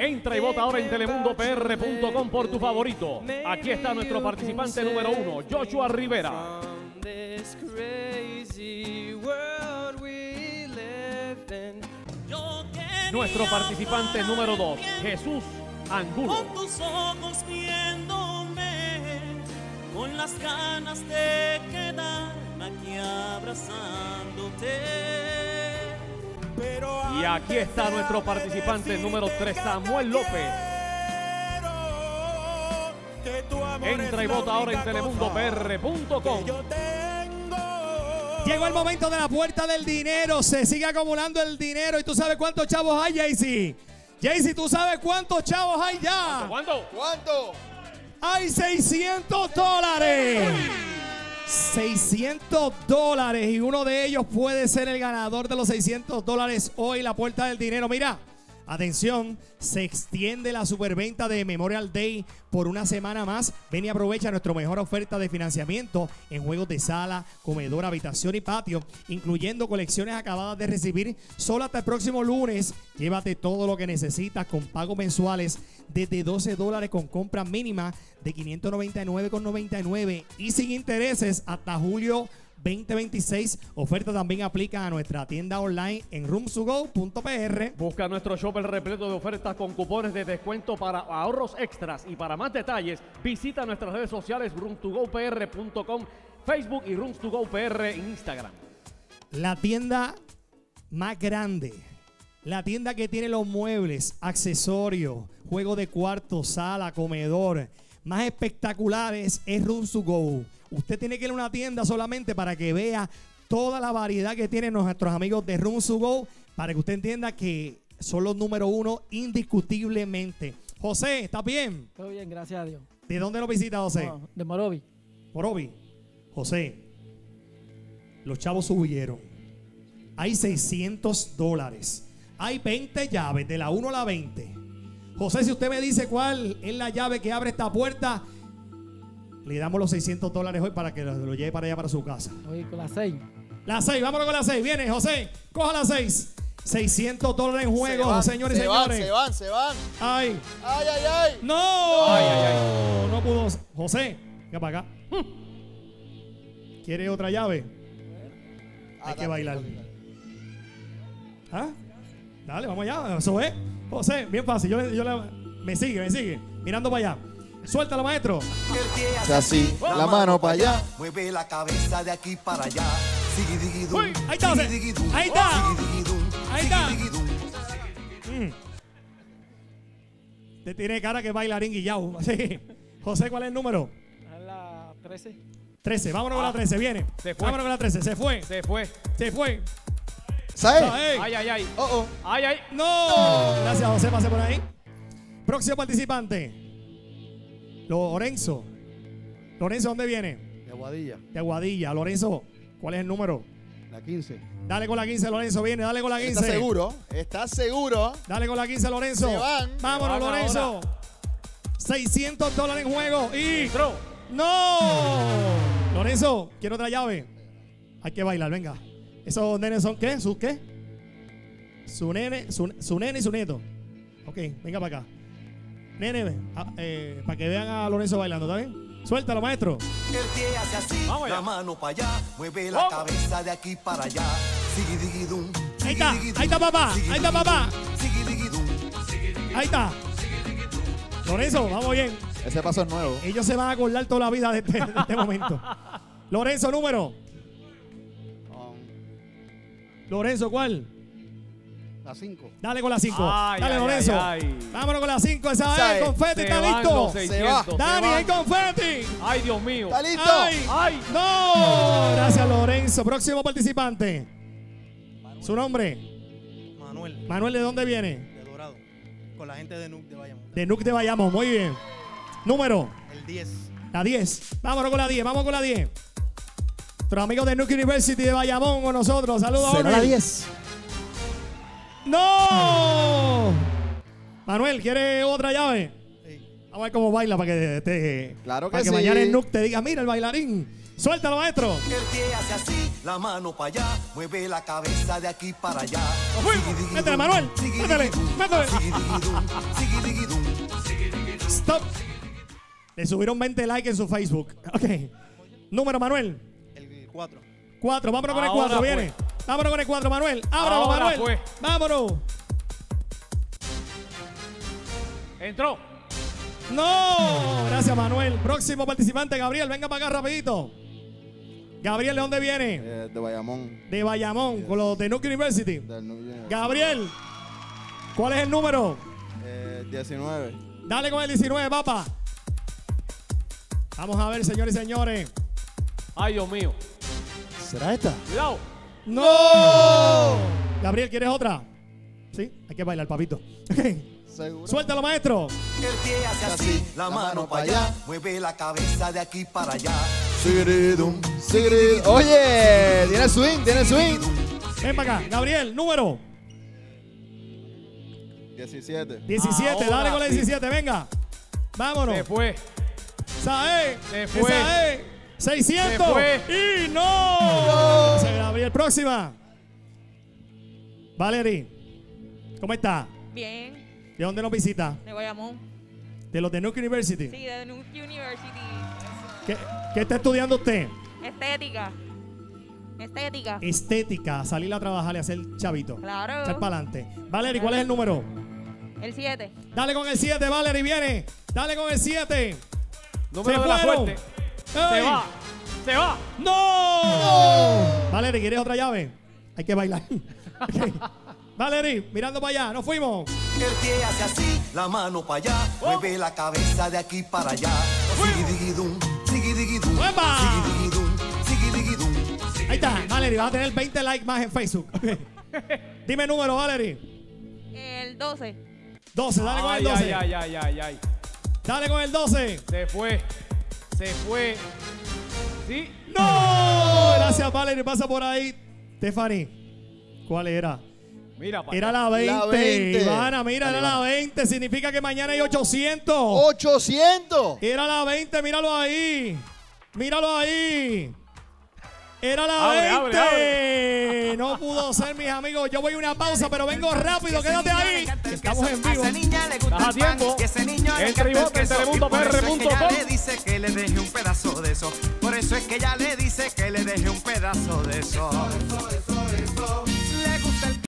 Entra y vota ahora en telemundopr.com por tu favorito. Aquí está nuestro participante número uno, Joshua Rivera. Nuestro participante número dos, Jesús Angulo. Con tus ojos viéndome, con las ganas de quedarme aquí abrazándote. Y aquí está nuestro participante número 3, Samuel López. Entra y vota ahora en telemundopr.com. Llegó el momento de la puerta del dinero. Se sigue acumulando el dinero. ¿Y tú sabes cuántos chavos hay, Jaycee? Jaycee, ¿tú sabes cuántos chavos hay ya? ¿Cuánto? ¿Cuánto? Hay 600 dólares. 600 dólares. Y uno de ellos puede ser el ganador de los 600 dólares hoy. La puerta del dinero. Mira. Atención, se extiende la superventa de Memorial Day por una semana más. Ven y aprovecha nuestra mejor oferta de financiamiento en juegos de sala, comedor, habitación y patio, incluyendo colecciones acabadas de recibir. Solo hasta el próximo lunes, llévate todo lo que necesitas con pagos mensuales desde 12 dólares con compra mínima de 599,99 y sin intereses hasta julio 2026. Oferta también aplica a nuestra tienda online en roomsugo.pr. Busca nuestro shopper repleto de ofertas con cupones de descuento para ahorros extras y para más detalles visita nuestras redes sociales room2gopr.com, Facebook y rooms2gopr en Instagram. La tienda más grande. La tienda que tiene los muebles, accesorios, juego de cuarto, sala, comedor, más espectaculares es Rooms to Go. Usted tiene que ir a una tienda solamente para que vea toda la variedad que tienen nuestros amigos de Rooms to Go, para que usted entienda que son los número uno indiscutiblemente. José, ¿estás bien? Todo bien, gracias a Dios. ¿De dónde lo visita José? No, de Morovi. Morovi, José, los chavos subieron. Hay 600 dólares. Hay 20 llaves, de la 1 a la 20. José, si usted me dice cuál es la llave que abre esta puerta, le damos los 600 dólares hoy para que lo, lo lleve para allá para su casa. Voy con las seis. La 6, vámonos con la 6. Viene, José, coja la 6. 600 dólares en juego, se van, señores y se van, señores. se van, se van. Ay, Ay, ay, ay. no. Ay, ay, No pudo. José, venga para acá. ¿Quiere otra llave? Hay que dale, bailar. dale, dale. ¿Ah? Dale, vamos allá. Eso es. José, bien fácil. Yo, yo le- me sigue, me sigue. Mirando para allá. Suéltalo, maestro. O sea, así, la mano para allá. Mueve la cabeza de aquí para allá. Uy, ahí está, José. Ahí está. Ahí está. sigidiguidum. Te tiene cara que bailarín guillao. Sí. José, ¿cuál es el número? La 13. 13. Vámonos con la 13. Viene. Se fue. Vámonos con la 13. Se fue. Se fue. Se fue. Ay, ay, ay. Oh, oh. Ay, ay. No. Gracias, José. Pase por ahí. Próximo participante. Lorenzo. Lorenzo, ¿dónde viene? De Aguadilla, De Aguadilla. Lorenzo, ¿cuál es el número? la 15. Dale con la 15, Lorenzo. Viene, dale con la 15. ¿Estás seguro? ¿Estás seguro? Dale con la 15, Lorenzo. Se van. Vámonos, Se van Lorenzo. 600 dólares en juego. Y. Entró. ¡No! Lorenzo, quiero otra llave. Hay que bailar, venga. ¿Esos nenes son qué? ¿Sus qué? Su nene, su, su nene y su nieto. Ok, venga para acá. Nene, ah, eh, para que vean a Lorenzo bailando, ¿está bien? Suéltalo, maestro. El pie hace así, Vamos allá. la mano para allá. Mueve la Vamos. cabeza de aquí para allá. Ahí está, ahí está papá, ahí está papá. Ahí está. Lorenzo, vamos bien. Ese paso es nuevo. Ellos se van a acordar toda la vida de este, de este momento. Lorenzo, número. Lorenzo, ¿cuál? la 5. Dale con la 5. Ay, Dale, ay, Lorenzo. ay, ay. Vámonos con la 5. Esa es. El confeti está listo. los Se 600, se Dani, el confeti. Ay, Dios mío. ¿Está listo? Ay. Ay. No. Gracias, Lorenzo. Próximo participante. Su nombre. Manuel, Manuel, ¿de dónde viene? de Dorado, con la gente de NUC de Bayamón. De Nuc de Bayamón. Muy bien. Número. El 10. La 10. Vámonos con la 10. Vamos con la 10. Nuestros amigos de Nuke University de Bayamón con nosotros. Saludos, ¿Será la Orville. 10? ¡No! Manuel, ¿quiere otra llave? Sí. Vamos a ver cómo baila para que te, Claro que para que sí. mañana el Nuke te diga, mira el bailarín. Suéltalo, maestro. El pie hace así, la mano para allá, mueve la cabeza de aquí para allá. Métele, Manuel. Métele, métele. Stop. Le subieron 20 likes en su Facebook. Ok. Número, Manuel. El 4. 4. Vámonos con el Ahora 4. fue. Viene. Vámonos con el 4, Manuel. Ábralo, Ahora Manuel. fue. Vámonos. Entró. No. Gracias, Manuel. Próximo participante, Gabriel. Venga para acá rapidito. Gabriel, ¿de dónde viene? Eh, de Bayamón. De Bayamón, con los de Nuke University. Del New York. Gabriel, ¿cuál es el número? Eh, 19. Dale con el 19, papá. Vamos a ver, señores y señores. Ay, Dios mío. ¿Será esta? Cuidado. ¡No! Gabriel, ¿quieres otra? Sí, hay que bailar, papito. Ok. Seguro. Suéltalo, maestro. El pie hace así, la mano para allá, mueve la cabeza de aquí para allá. Sigridum, sigrid- Oye, tiene swing, tiene swing. Ven para acá. Gabriel, número 17. 17. Ahora Dale con el sí. 17, venga. Vámonos. Se fue. Esa es. Se fue. 600. Se fue. Y no. Gracias, Gabriel. Próxima. Valerie, ¿cómo está? Bien, ¿De dónde nos visita? de Bayamón. De los de Nuke University. Sí, de Nuke University. ¿Qué, qué está estudiando usted? Estética. Estética. Estética, salir a trabajar y hacer chavito. Claro. Echar para adelante. Valerie, ¿cuál es el número? El 7. Dale con el 7, Valerie, viene. Dale con el 7. Número Se de la suerte. Se va. Se va. ¡No! Valerie, ¿quieres otra llave? Hay que bailar. Ok. Valerie, mirando para allá, nos fuimos. El pie hace así, la mano para allá, mueve la cabeza de aquí para allá. Sigidiguidum, sigidiguidum, ¡Uepa! sigidiguidum, sigidiguidum. Ahí está, Valerie, vas a tener 20 likes más en Facebook. Ok. Dime número, Valerie. El 12. 12, dale con el Ay, 12. ay, ay, ay, ay, ay. Dale con el 12. Se fue. Se fue. Sí. ¡No! Gracias, Valerie. Pasa por ahí. Stephanie, ¿cuál era? Mira, pa' Era la 20. La 20. Ivana, mira, Dale, era la Ivana. 20. Significa que mañana hay 800. 800. Era la 20, míralo ahí. Míralo ahí. Era la Abre, 20. abre, No pudo ser, mis amigos. Yo voy a una pausa, pero vengo rápido. Quédate ahí. Estamos en vivo. Estás a tiempo. Entra y vota en telemundopr.com. le dice que le deje un pedazo de eso. Por eso es que ella le dice que le deje un pedazo de eso.